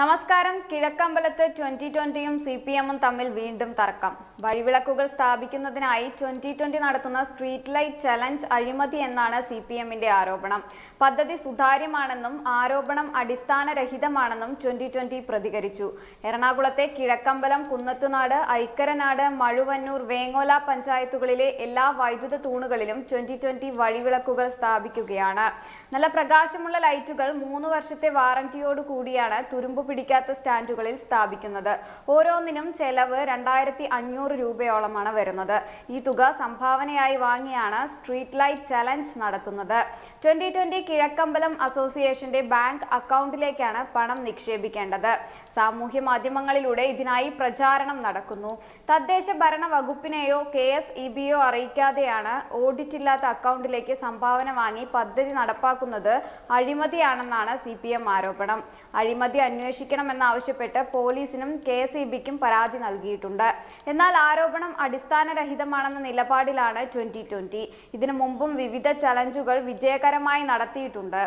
നമസ്കാരം. കിഴക്കമ്പലത്ത് ട്വന്റി ട്വന്റിയും സി പി എമ്മും തമ്മിൽ വീണ്ടും തർക്കം. വഴിവിളക്കുകൾ സ്ഥാപിക്കുന്നതിനായി ട്വന്റി ട്വന്റി നടത്തുന്ന സ്ട്രീറ്റ് ലൈറ്റ് ചലഞ്ച് അഴിമതി എന്നാണ് സി പി എമ്മിന്റെ ആരോപണം. പദ്ധതി സുതാര്യമാണെന്നും ആരോപണം അടിസ്ഥാനരഹിതമാണെന്നും ട്വന്റി ട്വന്റി പ്രതികരിച്ചു. എറണാകുളത്തെ കിഴക്കമ്പലം കുന്നത്തുനാട് ഐക്കരനാട് മഴുവന്നൂർ വേങ്ങോല പഞ്ചായത്തുകളിലെ എല്ലാ വൈദ്യുത തൂണുകളിലും ട്വന്റി ട്വന്റി വഴിവിളക്കുകൾ സ്ഥാപിക്കുകയാണ്. നല്ല പ്രകാശമുള്ള ലൈറ്റുകൾ മൂന്ന് വർഷത്തെ വാറന്റിയോട് കൂടിയാണ് പിടിക്കാത്ത സ്റ്റാൻഡുകളിൽ സ്ഥാപിക്കുന്നത്. ഓരോന്നിനും ചെലവ് രണ്ടായിരത്തി അഞ്ഞൂറ് രൂപയോളമാണ് വരുന്നത്. ഈ തുക സംഭാവനയായി വാങ്ങിയാണ് സ്ട്രീറ്റ് ലൈറ്റ് ചലഞ്ച് നടത്തുന്നത്. ട്വന്റി ട്വന്റി കിഴക്കമ്പലം അസോസിയേഷന്റെ ബാങ്ക് അക്കൗണ്ടിലേക്കാണ് പണം നിക്ഷേപിക്കേണ്ടത്. സാമൂഹ്യ മാധ്യമങ്ങളിലൂടെ ഇതിനായി പ്രചാരണം നടക്കുന്നു. തദ്ദേശ ഭരണ വകുപ്പിനെയോ കെ എസ് ഇ ബിയോ അറിയിക്കാതെയാണ് ഓഡിറ്റ് ഇല്ലാത്ത അക്കൗണ്ടിലേക്ക് സംഭാവന വാങ്ങി പദ്ധതി നടപ്പാക്കുന്നത് അഴിമതിയാണെന്നാണ് സി പി എം ആരോപണം. അഴിമതി അന്വേഷിക്കണമെന്നാവശ്യപ്പെട്ട് പോലീസിനും കെ എസ് പരാതി നൽകിയിട്ടുണ്ട്. എന്നാൽ ആരോപണം അടിസ്ഥാനരഹിതമാണെന്ന നിലപാടിലാണ് ട്വന്റി ട്വന്റി. ഇതിനു മുമ്പും വിവിധ ചലഞ്ചുകൾ വിജയകരമായി നടത്തിയിട്ടുണ്ട്.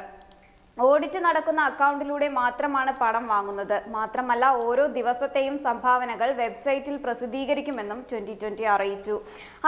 ഓഡിറ്റ് നടക്കുന്ന അക്കൗണ്ടിലൂടെ മാത്രമാണ് പണം വാങ്ങുന്നത്. മാത്രമല്ല ഓരോ ദിവസത്തെയും സംഭാവനകൾ വെബ്സൈറ്റിൽ പ്രസിദ്ധീകരിക്കുമെന്നും ട്വന്റി ട്വന്റി അറിയിച്ചു.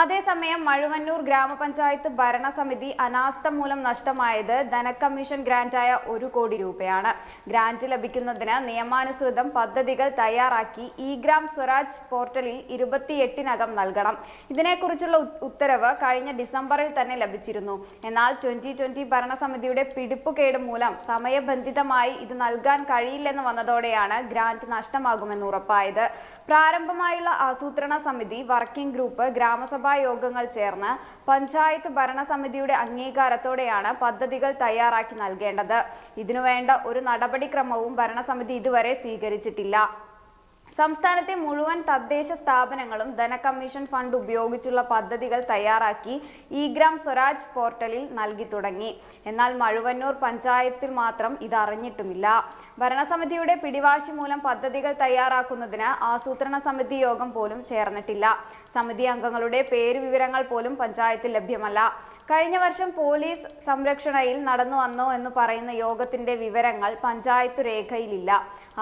അതേസമയം മഴുവന്നൂർ ഗ്രാമപഞ്ചായത്ത് ഭരണസമിതി അനാസ്ഥ മൂലം നഷ്ടമായത് ധനക്കമ്മീഷൻ ഗ്രാന്റായ ഒരു കോടി രൂപയാണ്. ഗ്രാന്റ് ലഭിക്കുന്നതിന് നിയമാനുസൃതം പദ്ധതികൾ തയ്യാറാക്കി ഇ ഗ്രാം സ്വരാജ് പോർട്ടലിൽ ഇരുപത്തിയെട്ടിനകം നൽകണം. ഇതിനെക്കുറിച്ചുള്ള ഉത്തരവ് കഴിഞ്ഞ ഡിസംബറിൽ തന്നെ ലഭിച്ചിരുന്നു. എന്നാൽ ട്വന്റി ട്വന്റി ഭരണസമിതിയുടെ പിടിപ്പുകേട് മൂലം സമയബന്ധിതമായി ഇത് നൽകാൻ കഴിയില്ലെന്ന് വന്നതോടെയാണ് ഗ്രാന്റ് നഷ്ടമാകുമെന്ന് ഉറപ്പായത്. പ്രാരംഭമായുള്ള ആസൂത്രണ സമിതി വർക്കിംഗ് ഗ്രൂപ്പ് ഗ്രാമസഭാ യോഗങ്ങൾ ചേർന്ന് പഞ്ചായത്ത് ഭരണസമിതിയുടെ അംഗീകാരത്തോടെയാണ് പദ്ധതികൾ തയ്യാറാക്കി നൽകേണ്ടത്. ഇതിനുവേണ്ട ഒരു നടപടിക്രമവും ഭരണസമിതി ഇതുവരെ സ്വീകരിച്ചിട്ടില്ല. സംസ്ഥാനത്തെ മുഴുവൻ തദ്ദേശ സ്ഥാപനങ്ങളും ധനകമ്മീഷൻ ഫണ്ട് ഉപയോഗിച്ചുള്ള പദ്ധതികൾ തയ്യാറാക്കി ഇ ഗ്രാം സ്വരാജ് പോർട്ടലിൽ നൽകി തുടങ്ങി. എന്നാൽ മഴുവന്നൂർ പഞ്ചായത്തിൽ മാത്രം ഇത് അറിഞ്ഞിട്ടുമില്ല. ഭരണസമിതിയുടെ പിടിവാശി മൂലം പദ്ധതികൾ തയ്യാറാക്കുന്നതിന് ആസൂത്രണ സമിതി യോഗം പോലും ചേർന്നിട്ടില്ല. സമിതി അംഗങ്ങളുടെ പേര് വിവരങ്ങൾ പോലും പഞ്ചായത്തിൽ ലഭ്യമല്ല. കഴിഞ്ഞ വർഷം പോലീസ് സംരക്ഷണയിൽ നടന്നു വന്നോ എന്ന് പറയുന്ന യോഗത്തിന്റെ വിവരങ്ങൾ പഞ്ചായത്ത് രേഖയിലില്ല.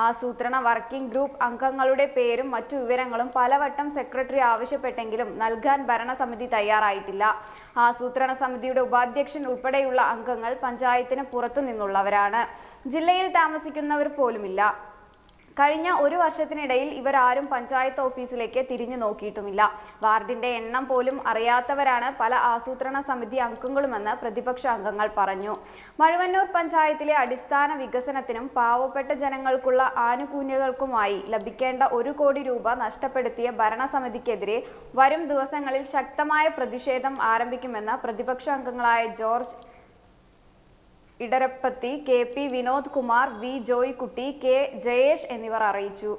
ആസൂത്രണ വർക്കിംഗ് ഗ്രൂപ്പ് അംഗങ്ങളുടെ പേരും മറ്റു വിവരങ്ങളും പലവട്ടം സെക്രട്ടറി ആവശ്യപ്പെട്ടെങ്കിലും നൽകാൻ ഭരണസമിതി തയ്യാറായിട്ടില്ല. ആസൂത്രണ സമിതിയുടെ ഉപാധ്യക്ഷൻ ഉൾപ്പെടെയുള്ള അംഗങ്ങൾ പഞ്ചായത്തിന് പുറത്തുനിന്നുള്ളവരാണ്. ജില്ലയിൽ താമസിക്കുന്നവർ പോലുമില്ല. കഴിഞ്ഞ ഒരു വർഷത്തിനിടയിൽ ഇവരാരും പഞ്ചായത്ത് ഓഫീസിലേക്ക് തിരിഞ്ഞു നോക്കിയിട്ടുമില്ല. വാർഡിന്റെ എണ്ണം പോലും അറിയാത്തവരാണ് പല ആസൂത്രണ സമിതി അംഗങ്ങളുമെന്ന് പ്രതിപക്ഷ അംഗങ്ങൾ പറഞ്ഞു. മഴുവന്നൂർ പഞ്ചായത്തിലെ അടിസ്ഥാന വികസനത്തിനും പാവപ്പെട്ട ജനങ്ങൾക്കുള്ള ആനുകൂല്യങ്ങൾക്കുമായി ലഭിക്കേണ്ട ഒരു കോടി രൂപ നഷ്ടപ്പെടുത്തിയ ഭരണസമിതിക്കെതിരെ വരും ദിവസങ്ങളിൽ ശക്തമായ പ്രതിഷേധം ആരംഭിക്കുമെന്ന് പ്രതിപക്ഷ അംഗങ്ങളായ George Idarappathi K P Vinod Kumar V Joykutty K Jayesh എന്നിവർ അറിയിച്ചു.